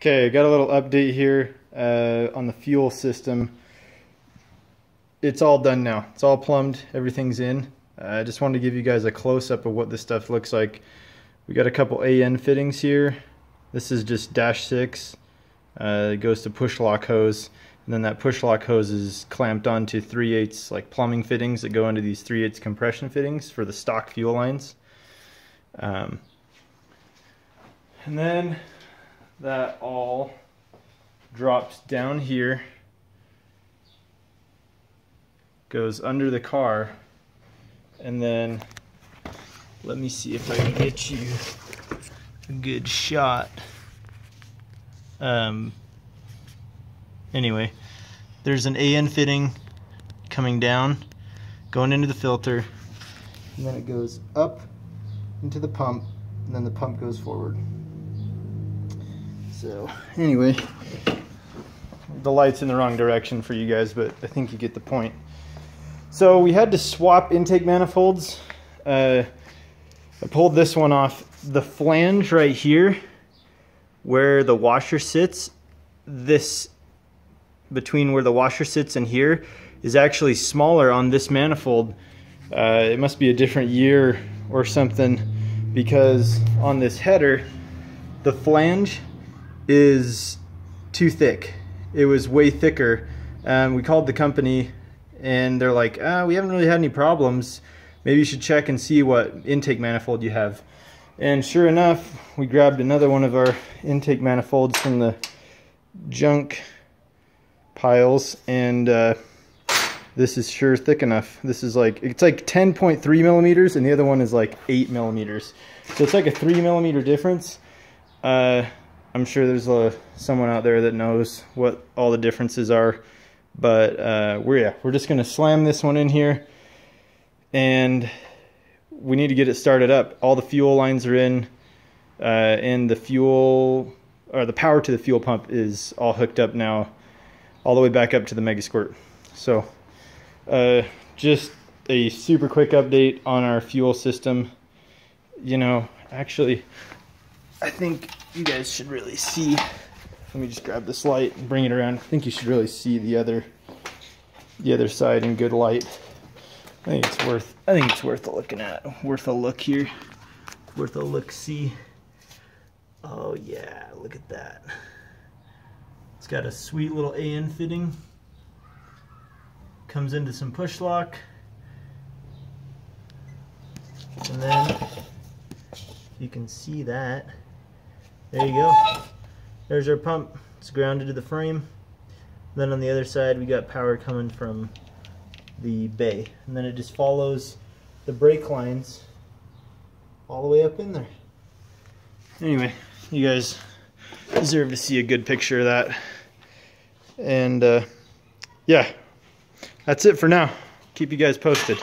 Okay, got a little update here uh, on the fuel system. It's all done now. It's all plumbed. Everything's in. Uh, I just wanted to give you guys a close-up of what this stuff looks like. We got a couple AN fittings here. This is just dash 6. Uh, it goes to push lock hose. And then that push lock hose is clamped onto 3 8 like plumbing fittings that go into these 3 8 compression fittings for the stock fuel lines. Um, and then that all drops down here, goes under the car, and then let me see if I can get you a good shot. Um, anyway, there's an AN fitting coming down, going into the filter, and then it goes up into the pump, and then the pump goes forward. So anyway, the light's in the wrong direction for you guys, but I think you get the point. So we had to swap intake manifolds. Uh, I pulled this one off. The flange right here, where the washer sits, this between where the washer sits and here is actually smaller on this manifold. Uh, it must be a different year or something because on this header, the flange is too thick. It was way thicker. Um, we called the company and they're like, ah, we haven't really had any problems. Maybe you should check and see what intake manifold you have. And sure enough, we grabbed another one of our intake manifolds from the junk piles and uh, this is sure thick enough. This is like, it's like 10.3 millimeters and the other one is like 8 millimeters. So it's like a 3 millimeter difference. Uh, I'm sure there's a, someone out there that knows what all the differences are. But uh, we're yeah, we're just gonna slam this one in here, and we need to get it started up. All the fuel lines are in, uh, and the fuel or the power to the fuel pump is all hooked up now, all the way back up to the Megasquirt. So, uh, just a super quick update on our fuel system. You know, actually, I think you guys should really see. Let me just grab this light and bring it around. I think you should really see the other the other side in good light. I think it's worth I think it's worth a looking at. Worth a look here. Worth a look see. Oh yeah, look at that. It's got a sweet little AN fitting. Comes into some push lock. And then you can see that there you go. There's our pump. It's grounded to the frame. Then on the other side we got power coming from the bay. And then it just follows the brake lines all the way up in there. Anyway, you guys deserve to see a good picture of that. And uh, yeah, that's it for now. Keep you guys posted.